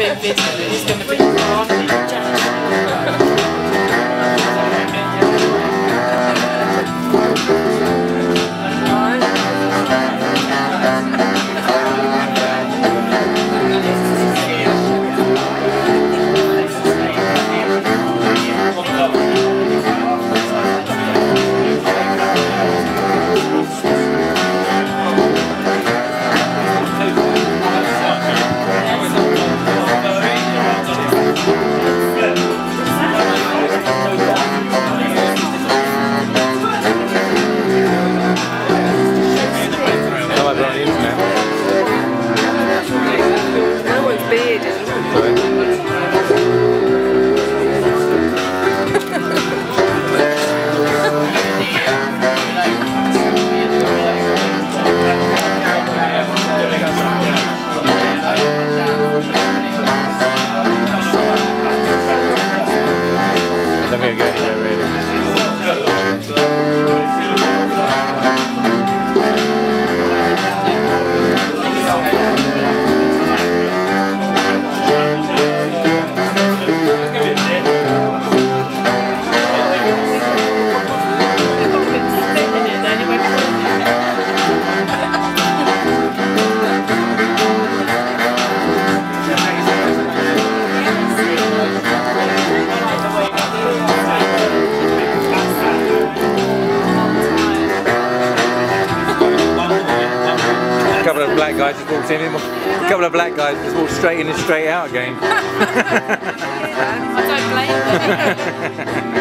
bit of. It's going to be on. Black guys just walked in. A couple of black guys just walked straight in and straight out again. I don't blame them.